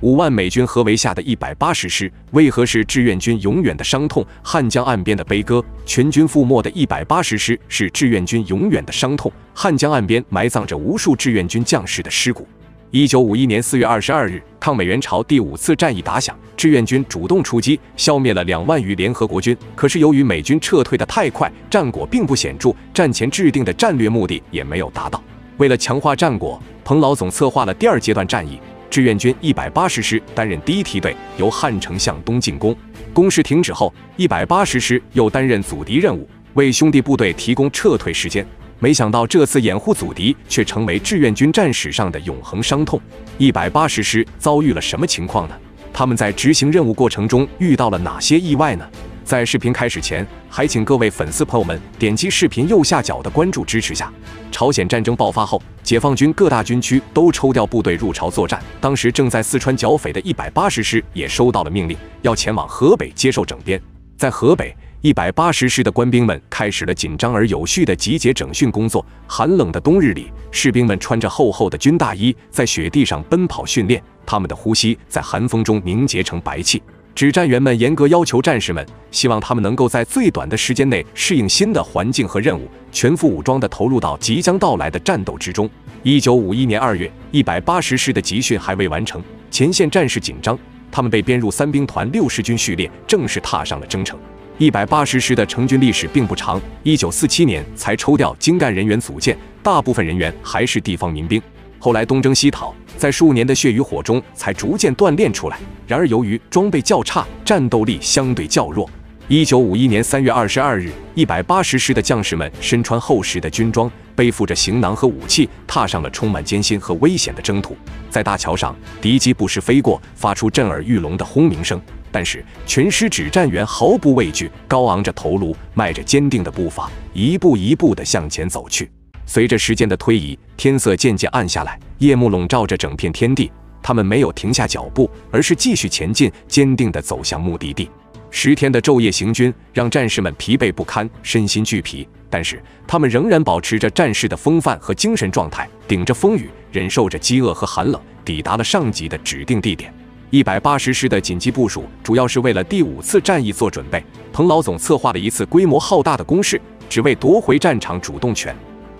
五万美军合围下的一百八十师，为何是志愿军永远的伤痛？汉江岸边的悲歌，全军覆没的一百八十师是志愿军永远的伤痛。汉江岸边埋葬着无数志愿军将士的尸骨。一九五一年四月二十二日，抗美援朝第五次战役打响，志愿军主动出击，消灭了两万余联合国军。可是由于美军撤退的太快，战果并不显著，战前制定的战略目的也没有达到。为了强化战果，彭老总策划了第二阶段战役。志愿军一百八十师担任第一梯队，由汉城向东进攻。攻势停止后，一百八十师又担任阻敌任务，为兄弟部队提供撤退时间。没想到这次掩护阻敌，却成为志愿军战史上的永恒伤痛。一百八十师遭遇了什么情况呢？他们在执行任务过程中遇到了哪些意外呢？在视频开始前，还请各位粉丝朋友们点击视频右下角的关注支持下。朝鲜战争爆发后，解放军各大军区都抽调部队入朝作战。当时正在四川剿匪的一百八十师也收到了命令，要前往河北接受整编。在河北，一百八十师的官兵们开始了紧张而有序的集结整训工作。寒冷的冬日里，士兵们穿着厚厚的军大衣，在雪地上奔跑训练，他们的呼吸在寒风中凝结成白气。指战员们严格要求战士们，希望他们能够在最短的时间内适应新的环境和任务，全副武装地投入到即将到来的战斗之中。一九五一年二月，一百八十师的集训还未完成，前线战事紧张，他们被编入三兵团六十军序列，正式踏上了征程。一百八十师的成军历史并不长，一九四七年才抽调精干人员组建，大部分人员还是地方民兵。后来东征西讨，在数年的血与火中才逐渐锻炼出来。然而由于装备较差，战斗力相对较弱。一九五一年三月二十二日，一百八十师的将士们身穿厚实的军装，背负着行囊和武器，踏上了充满艰辛和危险的征途。在大桥上，敌机不时飞过，发出震耳欲聋的轰鸣声。但是全师指战员毫不畏惧，高昂着头颅，迈着坚定的步伐，一步一步地向前走去。随着时间的推移，天色渐渐暗下来，夜幕笼罩着整片天地。他们没有停下脚步，而是继续前进，坚定地走向目的地。十天的昼夜行军让战士们疲惫不堪，身心俱疲，但是他们仍然保持着战士的风范和精神状态，顶着风雨，忍受着饥饿和寒冷，抵达了上级的指定地点。一百八十师的紧急部署主要是为了第五次战役做准备。彭老总策划了一次规模浩大的攻势，只为夺回战场主动权。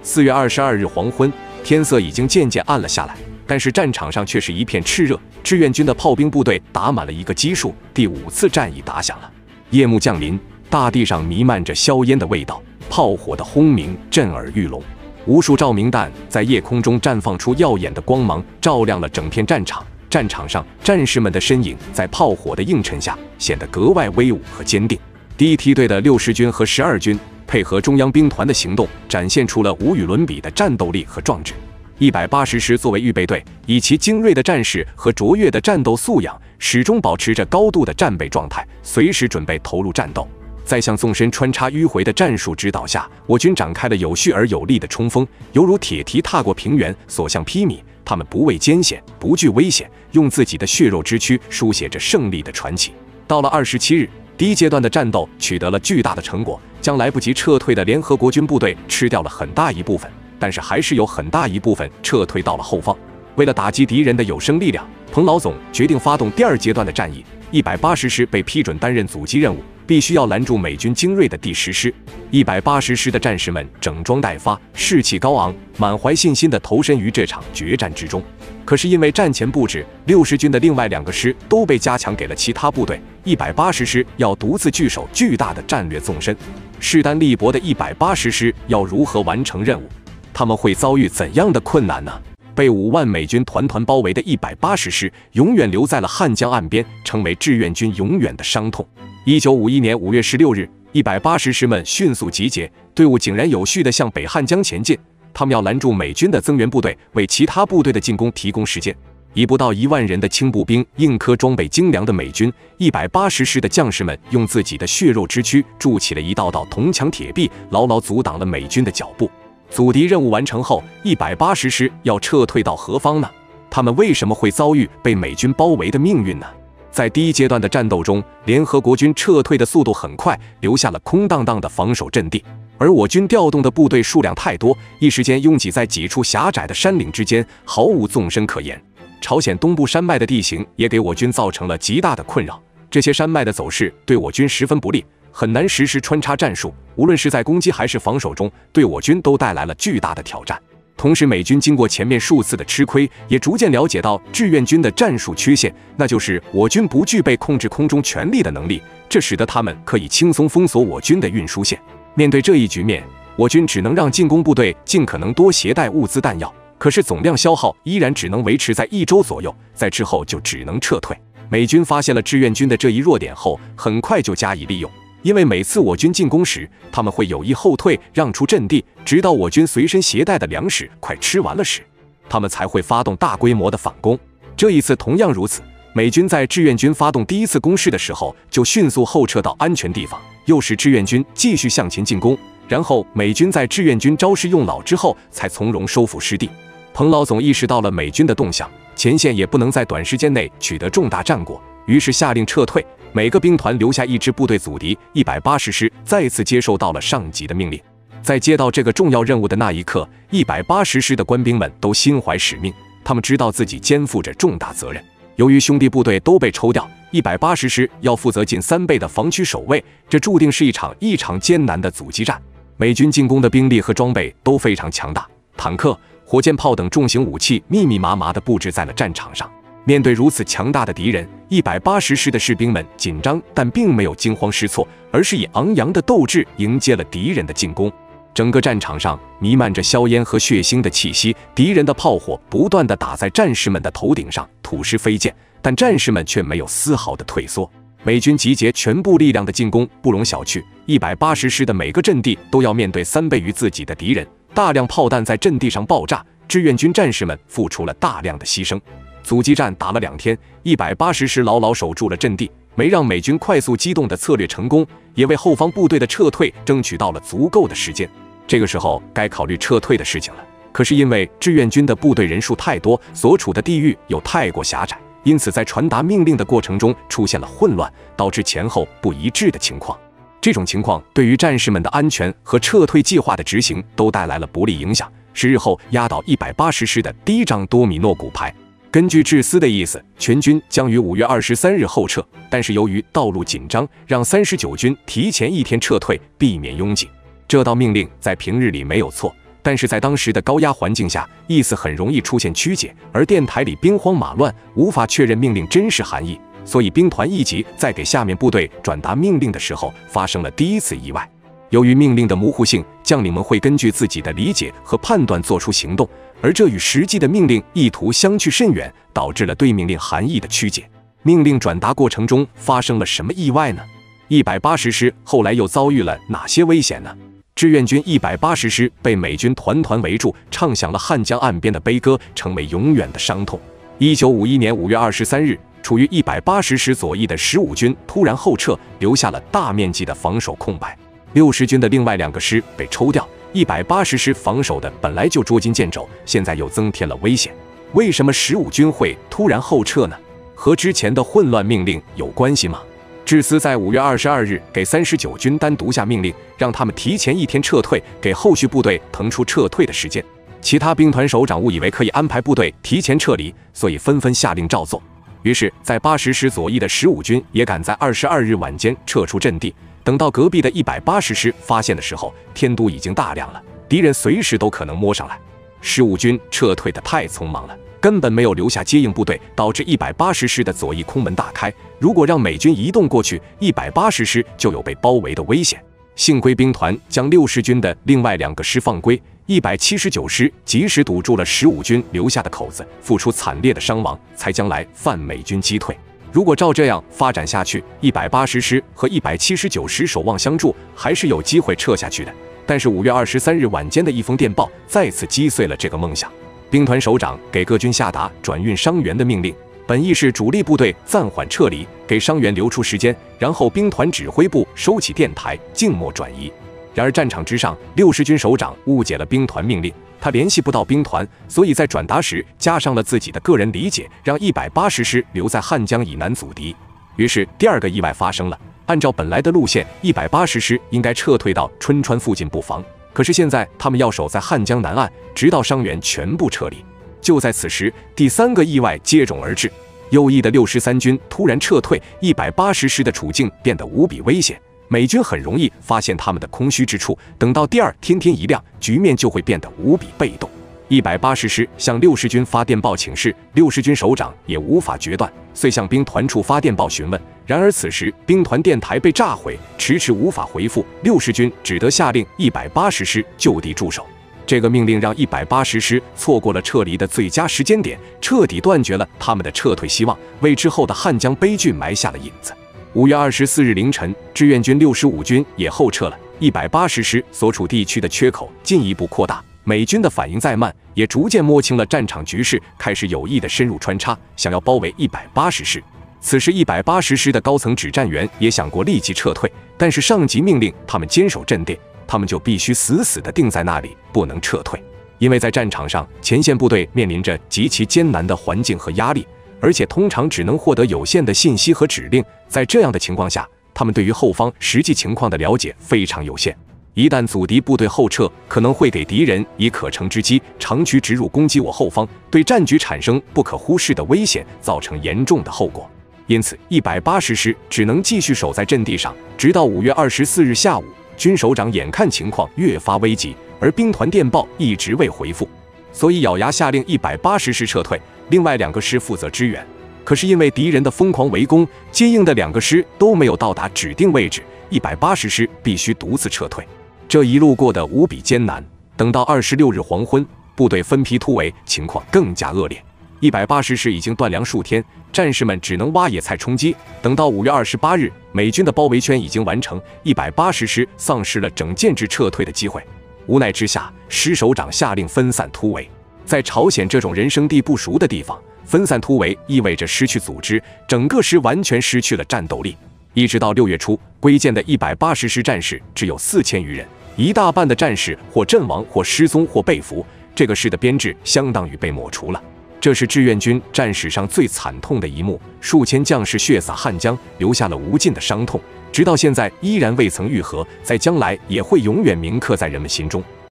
四月二十二日黄昏，天色已经渐渐暗了下来，但是战场上却是一片炽热。志愿军的炮兵部队打满了一个基数，第五次战役打响了。夜幕降临，大地上弥漫着硝烟的味道，炮火的轰鸣震耳欲聋，无数照明弹在夜空中绽放出耀眼的光芒，照亮了整片战场。战场上，战士们的身影在炮火的映衬下显得格外威武和坚定。第一梯队的六十军和十二军。配合中央兵团的行动，展现出了无与伦比的战斗力和壮志。一百八十师作为预备队，以其精锐的战士和卓越的战斗素养，始终保持着高度的战备状态，随时准备投入战斗。在向纵深穿插迂回的战术指导下，我军展开了有序而有力的冲锋，犹如铁蹄踏过平原，所向披靡。他们不畏艰险，不惧危险，用自己的血肉之躯书写着胜利的传奇。到了二十七日。第一阶段的战斗取得了巨大的成果，将来不及撤退的联合国军部队吃掉了很大一部分，但是还是有很大一部分撤退到了后方。为了打击敌人的有生力量，彭老总决定发动第二阶段的战役。一百八十师被批准担任阻击任务，必须要拦住美军精锐的第十师。一百八十师的战士们整装待发，士气高昂，满怀信心地投身于这场决战之中。可是因为战前布置，六十军的另外两个师都被加强给了其他部队，一百八十师要独自据守巨大的战略纵深。势单力薄的一百八十师要如何完成任务？他们会遭遇怎样的困难呢？被五万美军团团包围的一百八十师，永远留在了汉江岸边，成为志愿军永远的伤痛。一九五一年五月十六日，一百八十师们迅速集结，队伍井然有序地向北汉江前进。他们要拦住美军的增援部队，为其他部队的进攻提供时间。以不到一万人的轻步兵硬磕装备精良的美军，一百八十师的将士们用自己的血肉之躯筑起了一道道铜墙铁壁，牢牢阻挡了美军的脚步。阻敌任务完成后，一百八十师要撤退到何方呢？他们为什么会遭遇被美军包围的命运呢？在第一阶段的战斗中，联合国军撤退的速度很快，留下了空荡荡的防守阵地，而我军调动的部队数量太多，一时间拥挤在几处狭窄的山岭之间，毫无纵深可言。朝鲜东部山脉的地形也给我军造成了极大的困扰。这些山脉的走势对我军十分不利，很难实施穿插战术。无论是在攻击还是防守中，对我军都带来了巨大的挑战。同时，美军经过前面数次的吃亏，也逐渐了解到志愿军的战术缺陷，那就是我军不具备控制空中权力的能力，这使得他们可以轻松封锁我军的运输线。面对这一局面，我军只能让进攻部队尽可能多携带物资弹药，可是总量消耗依然只能维持在一周左右，在之后就只能撤退。美军发现了志愿军的这一弱点后，很快就加以利用。因为每次我军进攻时，他们会有意后退，让出阵地，直到我军随身携带的粮食快吃完了时，他们才会发动大规模的反攻。这一次同样如此，美军在志愿军发动第一次攻势的时候，就迅速后撤到安全地方，诱使志愿军继续向前进攻。然后美军在志愿军招式用老之后，才从容收复失地。彭老总意识到了美军的动向，前线也不能在短时间内取得重大战果，于是下令撤退。每个兵团留下一支部队阻敌。一百八十师再次接受到了上级的命令。在接到这个重要任务的那一刻，一百八十师的官兵们都心怀使命，他们知道自己肩负着重大责任。由于兄弟部队都被抽调，一百八十师要负责近三倍的防区守卫，这注定是一场异常艰难的阻击战。美军进攻的兵力和装备都非常强大，坦克、火箭炮等重型武器密密麻麻地布置在了战场上。面对如此强大的敌人，一百八十师的士兵们紧张，但并没有惊慌失措，而是以昂扬的斗志迎接了敌人的进攻。整个战场上弥漫着硝烟和血腥的气息，敌人的炮火不断地打在战士们的头顶上，土石飞溅，但战士们却没有丝毫的退缩。美军集结全部力量的进攻不容小觑，一百八十师的每个阵地都要面对三倍于自己的敌人，大量炮弹在阵地上爆炸，志愿军战士们付出了大量的牺牲。阻击战打了两天，一百八十师牢牢守住了阵地，没让美军快速机动的策略成功，也为后方部队的撤退争取到了足够的时间。这个时候该考虑撤退的事情了。可是因为志愿军的部队人数太多，所处的地域又太过狭窄，因此在传达命令的过程中出现了混乱，导致前后不一致的情况。这种情况对于战士们的安全和撤退计划的执行都带来了不利影响，是日后压倒一百八十师的第一张多米诺骨牌。根据智思的意思，全军将于五月二十三日后撤，但是由于道路紧张，让三十九军提前一天撤退，避免拥挤。这道命令在平日里没有错，但是在当时的高压环境下，意思很容易出现曲解，而电台里兵荒马乱，无法确认命令真实含义，所以兵团一级在给下面部队转达命令的时候，发生了第一次意外。由于命令的模糊性，将领们会根据自己的理解和判断做出行动，而这与实际的命令意图相去甚远，导致了对命令含义的曲解。命令转达过程中发生了什么意外呢？一百八十师后来又遭遇了哪些危险呢？志愿军一百八十师被美军团团围住，唱响了汉江岸边的悲歌，成为永远的伤痛。一九五一年五月二十三日，处于一百八十师左翼的十五军突然后撤，留下了大面积的防守空白。六十军的另外两个师被抽调，一百八十师防守的本来就捉襟见肘，现在又增添了危险。为什么十五军会突然后撤呢？和之前的混乱命令有关系吗？志思在五月二十二日给三十九军单独下命令，让他们提前一天撤退，给后续部队腾出撤退的时间。其他兵团首长误以为可以安排部队提前撤离，所以纷纷下令照做。于是，在八十师左翼的十五军也赶在二十二日晚间撤出阵地。等到隔壁的一百八十师发现的时候，天都已经大亮了，敌人随时都可能摸上来。十五军撤退的太匆忙了，根本没有留下接应部队，导致一百八十师的左翼空门大开。如果让美军移动过去，一百八十师就有被包围的危险。幸亏兵团将六十军的另外两个师放归，一百七十九师及时堵住了十五军留下的口子，付出惨烈的伤亡，才将来犯美军击退。如果照这样发展下去，一百八十师和一百七十九师守望相助，还是有机会撤下去的。但是五月二十三日晚间的一封电报再次击碎了这个梦想。兵团首长给各军下达转运伤员的命令，本意是主力部队暂缓撤离，给伤员留出时间，然后兵团指挥部收起电台，静默转移。然而战场之上，六十军首长误解了兵团命令。他联系不到兵团，所以在转达时加上了自己的个人理解，让一百八十师留在汉江以南阻敌。于是第二个意外发生了。按照本来的路线，一百八十师应该撤退到春川附近布防，可是现在他们要守在汉江南岸，直到伤员全部撤离。就在此时，第三个意外接踵而至。右翼的六十三军突然撤退，一百八十师的处境变得无比危险。美军很容易发现他们的空虚之处，等到第二天天一亮，局面就会变得无比被动。一百八十师向六十军发电报请示，六十军首长也无法决断，遂向兵团处发电报询问。然而此时兵团电台被炸毁，迟迟无法回复，六十军只得下令一百八十师就地驻守。这个命令让一百八十师错过了撤离的最佳时间点，彻底断绝了他们的撤退希望，为之后的汉江悲剧埋下了引子。五月二十四日凌晨，志愿军六十五军也后撤了，一百八十师所处地区的缺口进一步扩大。美军的反应再慢，也逐渐摸清了战场局势，开始有意的深入穿插，想要包围一百八十师。此时，一百八十师的高层指战员也想过立即撤退，但是上级命令他们坚守阵地。他们就必须死死的定在那里，不能撤退，因为在战场上，前线部队面临着极其艰难的环境和压力，而且通常只能获得有限的信息和指令。在这样的情况下，他们对于后方实际情况的了解非常有限。一旦阻敌部队后撤，可能会给敌人以可乘之机，长驱直入攻击我后方，对战局产生不可忽视的危险，造成严重的后果。因此，一百八十师只能继续守在阵地上，直到五月二十四日下午。军首长眼看情况越发危急，而兵团电报一直未回复，所以咬牙下令一百八十师撤退，另外两个师负责支援。可是因为敌人的疯狂围攻，接应的两个师都没有到达指定位置，一百八十师必须独自撤退。这一路过得无比艰难。等到二十六日黄昏，部队分批突围，情况更加恶劣。一百八十师已经断粮数天，战士们只能挖野菜充饥。等到五月二十八日，美军的包围圈已经完成，一百八十师丧失了整建制撤退的机会。无奈之下，师首长下令分散突围。在朝鲜这种人生地不熟的地方，分散突围意味着失去组织，整个师完全失去了战斗力。一直到六月初，归建的一百八十师战士只有四千余人，一大半的战士或阵亡，或失踪，或被俘。这个师的编制相当于被抹除了。这是志愿军战史上最惨痛的一幕，数千将士血洒汉江，留下了无尽的伤痛，直到现在依然未曾愈合，在将来也会永远铭刻在人们心中。